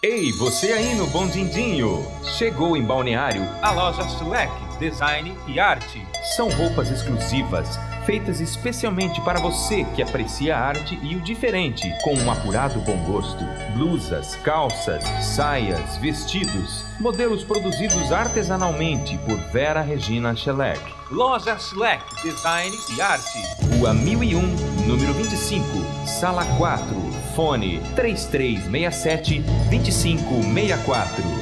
Ei, você aí no Bom Dindinho! Chegou em Balneário a loja Schleck Design e Arte. São roupas exclusivas, feitas especialmente para você que aprecia a arte e o diferente, com um apurado bom gosto. Blusas, calças, saias, vestidos, modelos produzidos artesanalmente por Vera Regina Schleck. Loja Schleck Design e Arte. Rua 1001, número 25, sala 4, fone 3367 2564.